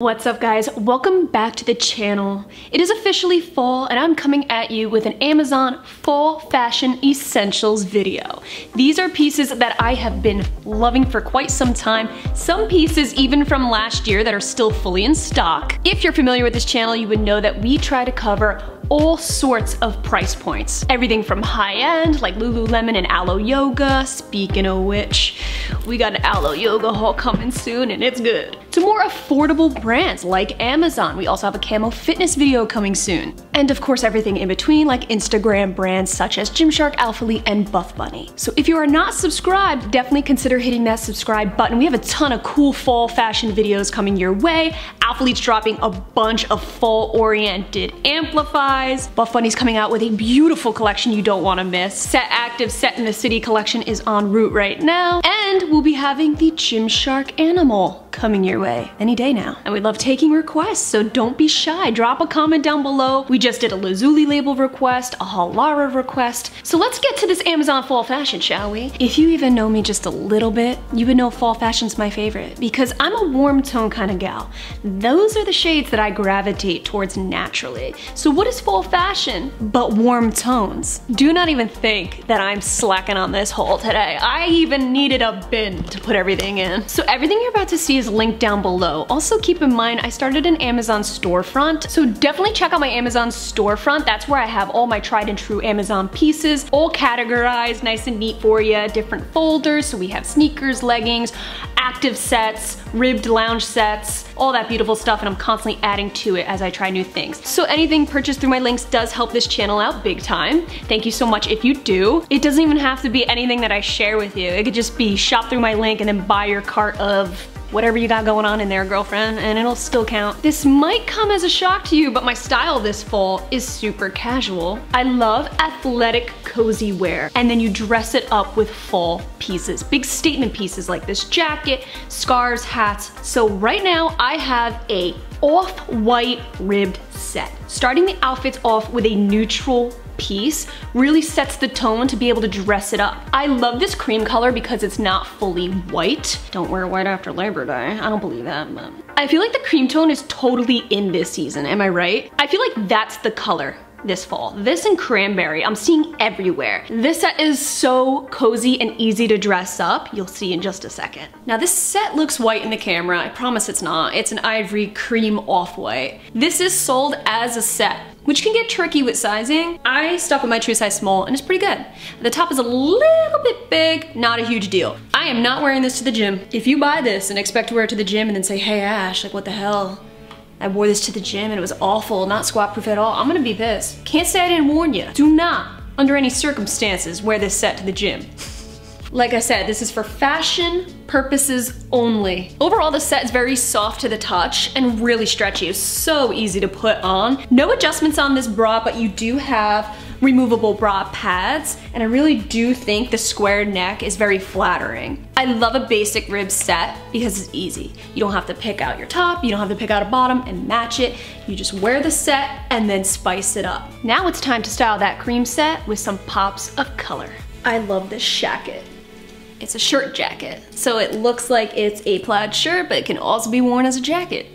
What's up guys? Welcome back to the channel. It is officially fall and I'm coming at you with an Amazon fall fashion essentials video. These are pieces that I have been loving for quite some time. Some pieces even from last year that are still fully in stock. If you're familiar with this channel, you would know that we try to cover all sorts of price points. Everything from high-end, like Lululemon and Alo Yoga. Speaking of which, we got an Alo Yoga haul coming soon and it's good. To more affordable brands like Amazon. We also have a camo fitness video coming soon. And of course everything in between like Instagram brands such as Gymshark, Alphalete, and Buff Bunny. So if you are not subscribed, definitely consider hitting that subscribe button. We have a ton of cool fall fashion videos coming your way. Alphalete's dropping a bunch of fall-oriented amplifies. Buff Bunny's coming out with a beautiful collection you don't want to miss. Set Active Set in the City collection is en route right now. And we'll be having the Gymshark Animal coming your way any day now. And we love taking requests, so don't be shy. Drop a comment down below. We just did a Lazuli label request, a Halara request. So let's get to this Amazon fall fashion, shall we? If you even know me just a little bit, you would know fall fashion's my favorite because I'm a warm tone kind of gal. Those are the shades that I gravitate towards naturally. So what is fall fashion but warm tones? Do not even think that I'm slacking on this haul today. I even needed a bin to put everything in. So everything you're about to see is linked down below. Also keep in mind, I started an Amazon storefront, so definitely check out my Amazon storefront. That's where I have all my tried and true Amazon pieces, all categorized nice and neat for you, different folders. So we have sneakers, leggings, active sets, ribbed lounge sets, all that beautiful stuff and I'm constantly adding to it as I try new things. So anything purchased through my links does help this channel out big time. Thank you so much if you do. It doesn't even have to be anything that I share with you. It could just be shop through my link and then buy your cart of whatever you got going on in there, girlfriend, and it'll still count. This might come as a shock to you, but my style this fall is super casual. I love athletic cozy wear, and then you dress it up with fall pieces, big statement pieces like this jacket, scarves, hats. So right now I have a off-white ribbed set. Starting the outfits off with a neutral piece really sets the tone to be able to dress it up. I love this cream color because it's not fully white. Don't wear white after Labor Day. I don't believe that, but. I feel like the cream tone is totally in this season, am I right? I feel like that's the color this fall. This and cranberry, I'm seeing everywhere. This set is so cozy and easy to dress up. You'll see in just a second. Now this set looks white in the camera. I promise it's not. It's an ivory cream off-white. This is sold as a set which can get tricky with sizing. I stuck with my true size small and it's pretty good. The top is a little bit big, not a huge deal. I am not wearing this to the gym. If you buy this and expect to wear it to the gym and then say, hey Ash, like what the hell? I wore this to the gym and it was awful, not squat proof at all. I'm gonna be pissed. Can't say I didn't warn you. Do not, under any circumstances, wear this set to the gym. Like I said, this is for fashion purposes only. Overall, the set is very soft to the touch and really stretchy. It's so easy to put on. No adjustments on this bra, but you do have removable bra pads, and I really do think the square neck is very flattering. I love a basic rib set because it's easy. You don't have to pick out your top, you don't have to pick out a bottom and match it. You just wear the set and then spice it up. Now it's time to style that cream set with some pops of color. I love this jacket. It's a shirt jacket. So it looks like it's a plaid shirt, but it can also be worn as a jacket.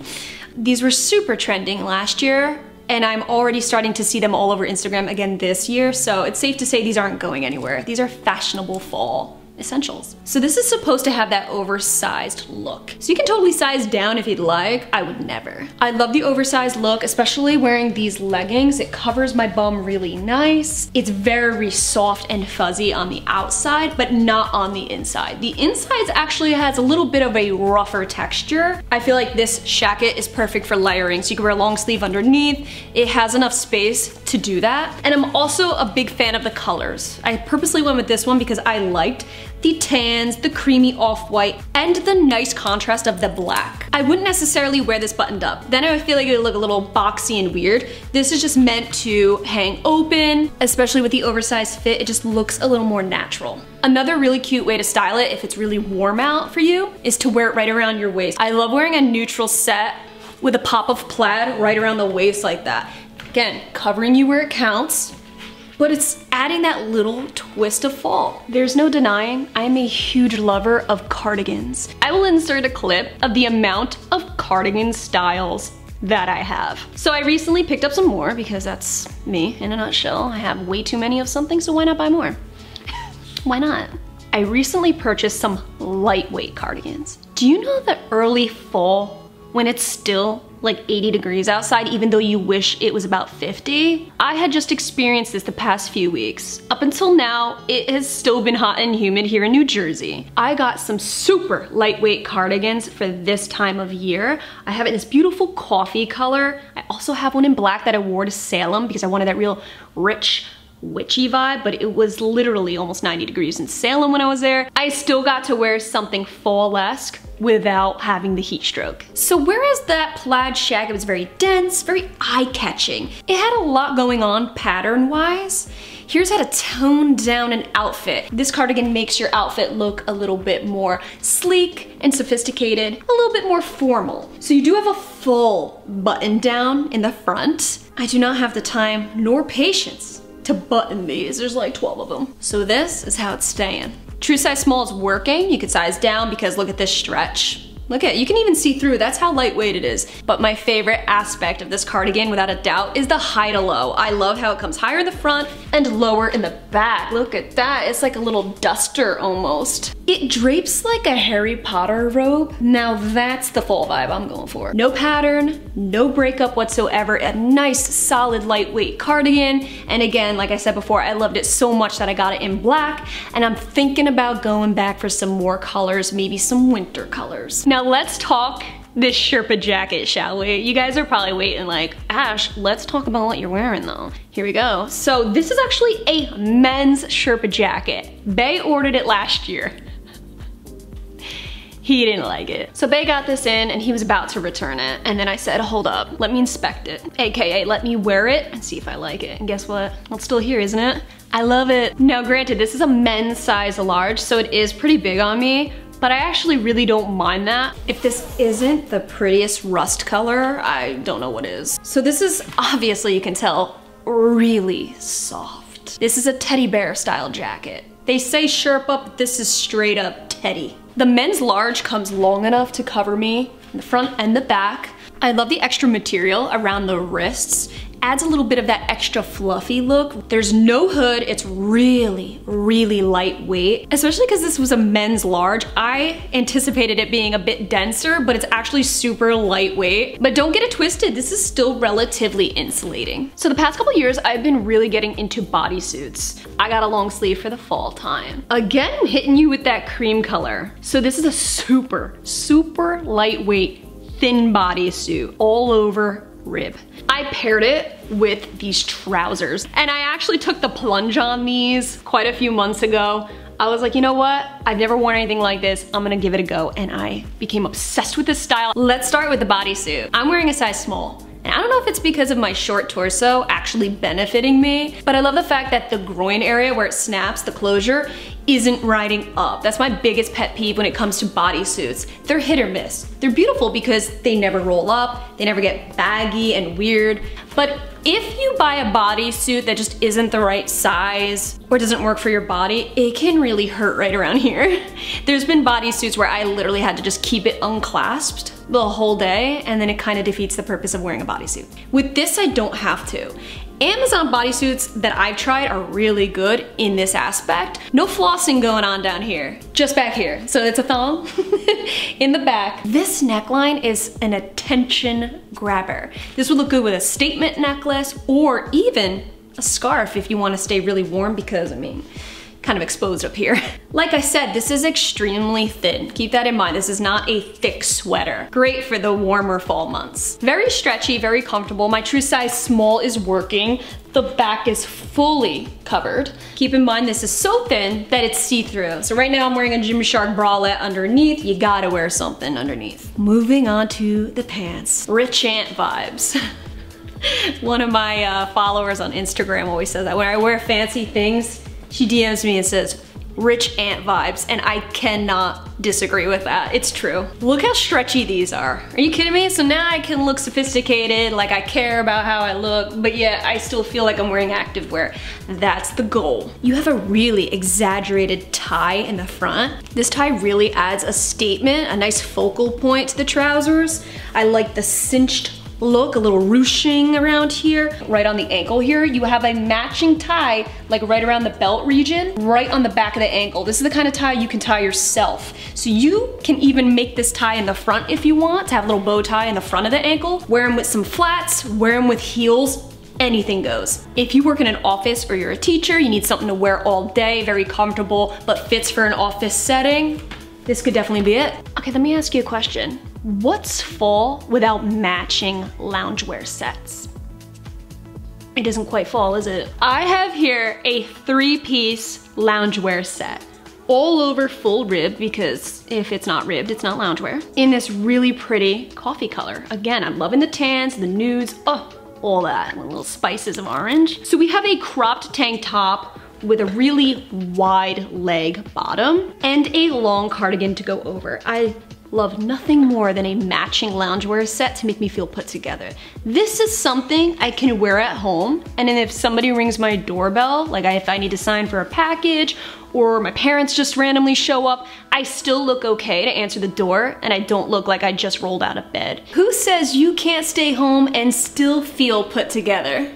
These were super trending last year, and I'm already starting to see them all over Instagram again this year, so it's safe to say these aren't going anywhere. These are fashionable fall essentials. So this is supposed to have that oversized look. So you can totally size down if you'd like. I would never. I love the oversized look, especially wearing these leggings. It covers my bum really nice. It's very soft and fuzzy on the outside, but not on the inside. The inside actually has a little bit of a rougher texture. I feel like this jacket is perfect for layering. So you can wear a long sleeve underneath. It has enough space to do that. And I'm also a big fan of the colors. I purposely went with this one because I liked the tans, the creamy off-white, and the nice contrast of the black. I wouldn't necessarily wear this buttoned up. Then I would feel like it would look a little boxy and weird. This is just meant to hang open, especially with the oversized fit, it just looks a little more natural. Another really cute way to style it if it's really warm out for you is to wear it right around your waist. I love wearing a neutral set with a pop of plaid right around the waist like that. Again, covering you where it counts, but it's adding that little twist of fall. There's no denying I'm a huge lover of cardigans. I will insert a clip of the amount of cardigan styles that I have. So I recently picked up some more because that's me in a nutshell. I have way too many of something, so why not buy more? why not? I recently purchased some lightweight cardigans. Do you know that early fall, when it's still like 80 degrees outside even though you wish it was about 50. I had just experienced this the past few weeks. Up until now, it has still been hot and humid here in New Jersey. I got some super lightweight cardigans for this time of year. I have it in this beautiful coffee color. I also have one in black that I wore to Salem because I wanted that real rich witchy vibe, but it was literally almost 90 degrees in Salem when I was there. I still got to wear something fall-esque without having the heat stroke. So whereas that plaid jacket was very dense, very eye-catching, it had a lot going on pattern-wise. Here's how to tone down an outfit. This cardigan makes your outfit look a little bit more sleek and sophisticated, a little bit more formal. So you do have a full button down in the front. I do not have the time nor patience to button these. There's like 12 of them. So this is how it's staying. True size small is working. You could size down because look at this stretch. Look at, you can even see through, that's how lightweight it is. But my favorite aspect of this cardigan, without a doubt, is the high to low. I love how it comes higher in the front and lower in the back. Look at that, it's like a little duster almost. It drapes like a Harry Potter robe. Now that's the full vibe I'm going for. No pattern, no breakup whatsoever, a nice solid lightweight cardigan. And again, like I said before, I loved it so much that I got it in black and I'm thinking about going back for some more colors, maybe some winter colors. Now let's talk this Sherpa jacket, shall we? You guys are probably waiting like, Ash, let's talk about what you're wearing though. Here we go. So this is actually a men's Sherpa jacket. Bay ordered it last year. He didn't like it. So Bay got this in and he was about to return it. And then I said, hold up, let me inspect it. AKA, let me wear it and see if I like it. And guess what? It's still here, isn't it? I love it. Now granted, this is a men's size large, so it is pretty big on me, but I actually really don't mind that. If this isn't the prettiest rust color, I don't know what is. So this is, obviously you can tell, really soft. This is a teddy bear style jacket. They say Sherpa, but this is straight up teddy. The men's large comes long enough to cover me in the front and the back. I love the extra material around the wrists adds a little bit of that extra fluffy look. There's no hood, it's really, really lightweight, especially because this was a men's large. I anticipated it being a bit denser, but it's actually super lightweight. But don't get it twisted, this is still relatively insulating. So the past couple years, I've been really getting into bodysuits. I got a long sleeve for the fall time. Again, hitting you with that cream color. So this is a super, super lightweight, thin bodysuit all over rib. I paired it with these trousers and I actually took the plunge on these quite a few months ago. I was like, you know what? I've never worn anything like this. I'm gonna give it a go. And I became obsessed with this style. Let's start with the bodysuit. I'm wearing a size small. And I don't know if it's because of my short torso actually benefiting me, but I love the fact that the groin area where it snaps, the closure, isn't riding up. That's my biggest pet peeve when it comes to bodysuits. They're hit or miss. They're beautiful because they never roll up, they never get baggy and weird, but if you buy a bodysuit that just isn't the right size or doesn't work for your body, it can really hurt right around here. There's been bodysuits where I literally had to just keep it unclasped the whole day and then it kind of defeats the purpose of wearing a bodysuit. With this, I don't have to. Amazon bodysuits that I've tried are really good in this aspect. No flossing going on down here, just back here. So it's a thong in the back. This neckline is an attention grabber. This would look good with a statement necklace or even a scarf if you wanna stay really warm because, I mean, kind of exposed up here. like I said, this is extremely thin. Keep that in mind, this is not a thick sweater. Great for the warmer fall months. Very stretchy, very comfortable. My true size small is working. The back is fully covered. Keep in mind this is so thin that it's see-through. So right now I'm wearing a Gymshark bralette underneath. You gotta wear something underneath. Moving on to the pants. Rich Aunt vibes. One of my uh, followers on Instagram always says that when I wear fancy things, she DMs me and says, rich aunt vibes and I cannot disagree with that. It's true. Look how stretchy these are. Are you kidding me? So now I can look sophisticated, like I care about how I look, but yet I still feel like I'm wearing activewear. That's the goal. You have a really exaggerated tie in the front. This tie really adds a statement, a nice focal point to the trousers. I like the cinched look, a little ruching around here. Right on the ankle here, you have a matching tie, like right around the belt region, right on the back of the ankle. This is the kind of tie you can tie yourself. So you can even make this tie in the front if you want, to have a little bow tie in the front of the ankle. Wear them with some flats, wear them with heels, anything goes. If you work in an office or you're a teacher, you need something to wear all day, very comfortable, but fits for an office setting, this could definitely be it. Okay, let me ask you a question. What's fall without matching loungewear sets? It isn't quite fall, is it? I have here a three-piece loungewear set all over full rib because if it's not ribbed, it's not loungewear. In this really pretty coffee color. Again, I'm loving the tans, the nudes, oh, all that, little spices of orange. So we have a cropped tank top with a really wide leg bottom and a long cardigan to go over. I love nothing more than a matching loungewear set to make me feel put together. This is something I can wear at home, and then if somebody rings my doorbell, like if I need to sign for a package, or my parents just randomly show up, I still look okay to answer the door, and I don't look like I just rolled out of bed. Who says you can't stay home and still feel put together?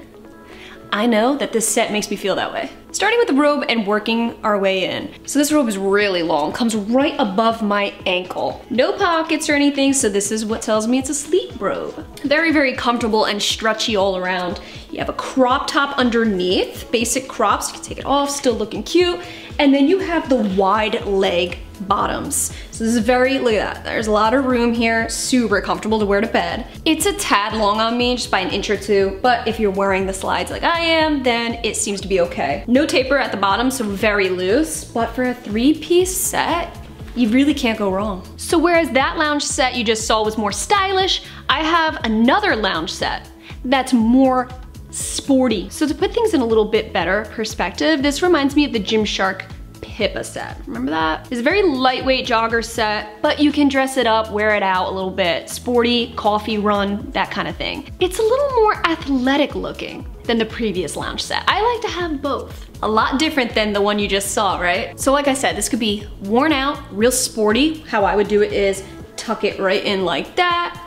I know that this set makes me feel that way. Starting with the robe and working our way in. So this robe is really long, comes right above my ankle. No pockets or anything, so this is what tells me it's a sleep robe. Very, very comfortable and stretchy all around. You have a crop top underneath, basic crops, you can take it off, still looking cute. And then you have the wide leg bottoms. So this is very, look at that. There's a lot of room here, super comfortable to wear to bed. It's a tad long on me, just by an inch or two, but if you're wearing the slides like I am, then it seems to be okay. No taper at the bottom, so very loose, but for a three-piece set, you really can't go wrong. So whereas that lounge set you just saw was more stylish, I have another lounge set that's more sporty. So to put things in a little bit better perspective, this reminds me of the Gymshark Pippa set. Remember that? It's a very lightweight jogger set, but you can dress it up, wear it out a little bit. Sporty, coffee run, that kind of thing. It's a little more athletic looking than the previous lounge set. I like to have both. A lot different than the one you just saw, right? So like I said, this could be worn out, real sporty. How I would do it is tuck it right in like that,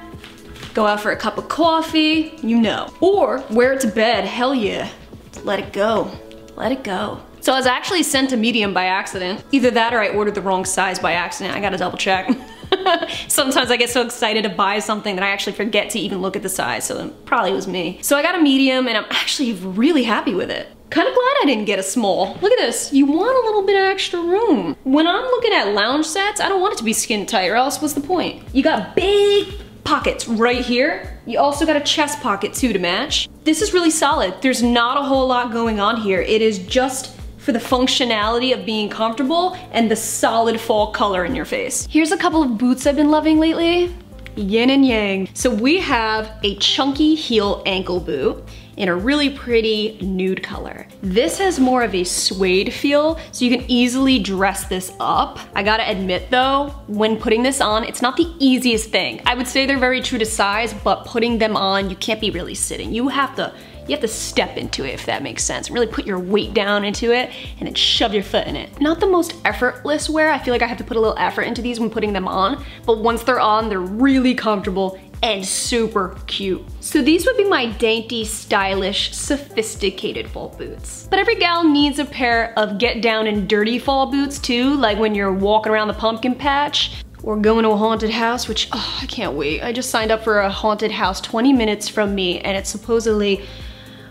go out for a cup of coffee, you know. Or wear it to bed, hell yeah. Let it go, let it go. So I was actually sent a medium by accident. Either that or I ordered the wrong size by accident. I gotta double check. Sometimes I get so excited to buy something that I actually forget to even look at the size, so it probably was me. So I got a medium and I'm actually really happy with it. Kind of glad I didn't get a small. Look at this, you want a little bit of extra room. When I'm looking at lounge sets, I don't want it to be skin tight or else what's the point? You got big pockets right here. You also got a chest pocket too to match. This is really solid. There's not a whole lot going on here. It is just for the functionality of being comfortable and the solid fall color in your face. Here's a couple of boots I've been loving lately. Yin and yang. So we have a chunky heel ankle boot in a really pretty nude color. This has more of a suede feel, so you can easily dress this up. I gotta admit though, when putting this on, it's not the easiest thing. I would say they're very true to size, but putting them on, you can't be really sitting. You have to you have to step into it if that makes sense. Really put your weight down into it and then shove your foot in it. Not the most effortless wear. I feel like I have to put a little effort into these when putting them on, but once they're on, they're really comfortable and super cute. So these would be my dainty, stylish, sophisticated fall boots. But every gal needs a pair of get down and dirty fall boots too, like when you're walking around the pumpkin patch or going to a haunted house, which, oh, I can't wait. I just signed up for a haunted house 20 minutes from me and it's supposedly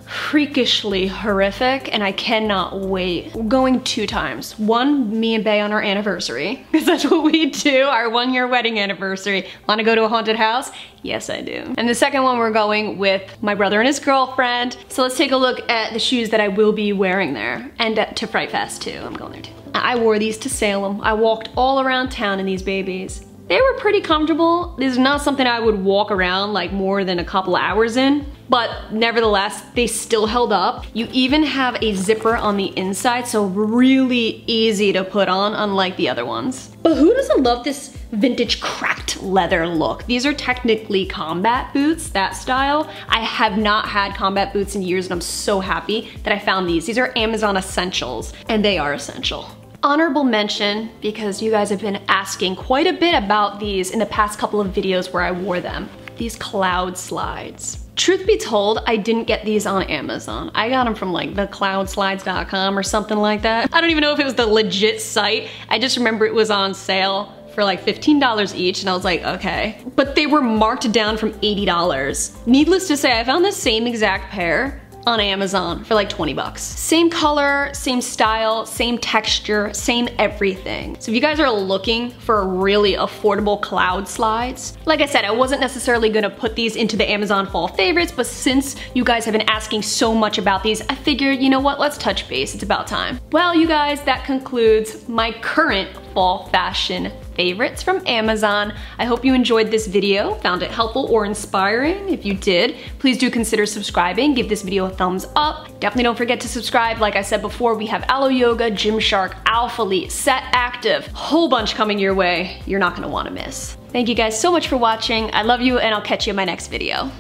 freakishly horrific and I cannot wait. We're going two times. One, me and Bay on our anniversary, because that's what we do, our one year wedding anniversary. Wanna go to a haunted house? Yes, I do. And the second one, we're going with my brother and his girlfriend. So let's take a look at the shoes that I will be wearing there. And to Fright Fest too, I'm going there too. I wore these to Salem. I walked all around town in these babies. They were pretty comfortable. This is not something I would walk around like more than a couple hours in, but nevertheless, they still held up. You even have a zipper on the inside, so really easy to put on, unlike the other ones. But who doesn't love this vintage cracked leather look? These are technically combat boots, that style. I have not had combat boots in years and I'm so happy that I found these. These are Amazon essentials and they are essential honorable mention because you guys have been asking quite a bit about these in the past couple of videos where I wore them. These cloud slides. Truth be told, I didn't get these on Amazon. I got them from like thecloudslides.com or something like that. I don't even know if it was the legit site. I just remember it was on sale for like $15 each and I was like, okay. But they were marked down from $80. Needless to say, I found the same exact pair on Amazon for like 20 bucks. Same color, same style, same texture, same everything. So if you guys are looking for really affordable cloud slides, like I said, I wasn't necessarily gonna put these into the Amazon fall favorites, but since you guys have been asking so much about these, I figured, you know what, let's touch base, it's about time. Well, you guys, that concludes my current fall fashion favorites from Amazon. I hope you enjoyed this video, found it helpful or inspiring. If you did, please do consider subscribing, give this video a thumbs up. Definitely don't forget to subscribe. Like I said before, we have Alo Yoga, Gymshark, Alphalete, Set Active, whole bunch coming your way. You're not gonna wanna miss. Thank you guys so much for watching. I love you and I'll catch you in my next video.